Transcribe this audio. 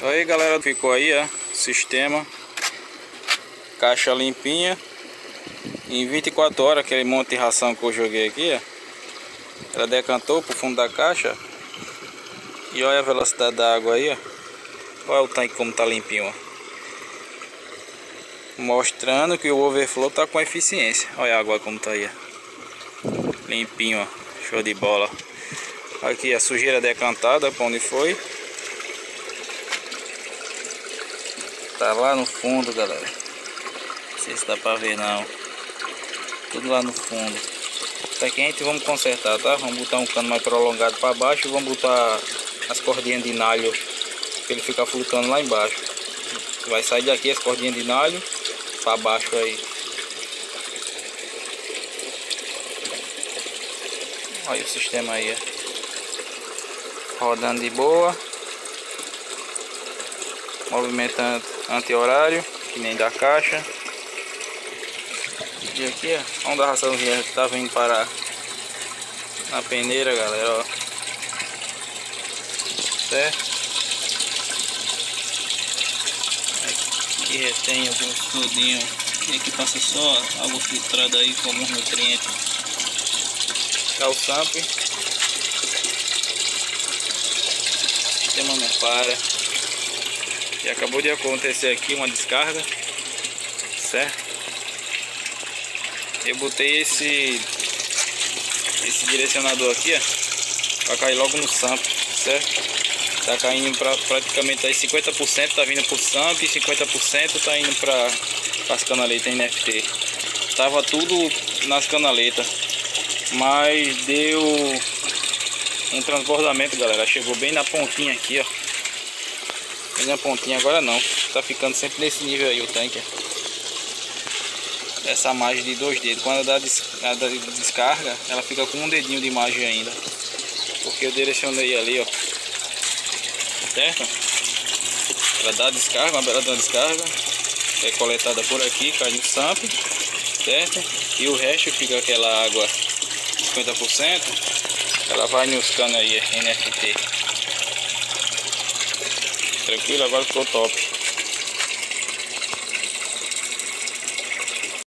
Aí galera, ficou aí ó, sistema. Caixa limpinha. Em 24 horas, aquele monte de ração que eu joguei aqui ó Ela decantou pro fundo da caixa. E olha a velocidade da água aí ó. Olha o tanque como tá limpinho ó. Mostrando que o overflow tá com eficiência. Olha a água como tá aí ó. Limpinho ó, show de bola. Aqui a sujeira decantada para onde foi Tá lá no fundo, galera. Não sei se dá pra ver não. Tudo lá no fundo. Tá quente, vamos consertar, tá? Vamos botar um cano mais prolongado para baixo e vamos botar as cordinhas de nalho que ele fica flutuando lá embaixo. Vai sair daqui as cordinhas de nalho para baixo aí. Olha o sistema aí. Rodando de boa. Movimento anti-horário, que nem da caixa. E aqui, ó, onde a raçãozinha tá vindo parar na peneira, galera, ó. Certo? Aqui retém alguns tudinho. E aqui passa só água filtrada aí com alguns nutrientes. Tá o SAMP. Sistema não para. E acabou de acontecer aqui uma descarga, certo? Eu botei esse esse direcionador aqui, ó, para cair logo no SAMP, certo? Tá caindo para praticamente aí 50% tá vindo pro SAMP e 50% tá indo para as canaletas NFT. Tava tudo nas canaletas, mas deu um transbordamento, galera. Chegou bem na pontinha aqui, ó na pontinha agora não. Tá ficando sempre nesse nível aí o tanque. Essa margem de dois dedos. Quando dá, dá descarga, ela fica com um dedinho de margem ainda. Porque eu direcionei ali, ó. Certo? Ela dá descarga, uma bela descarga. É coletada por aqui, cai no SAMP. Certo? E o resto fica aquela água 50%. Ela vai nos canos aí, NFT. Tranquilo, agora ficou top.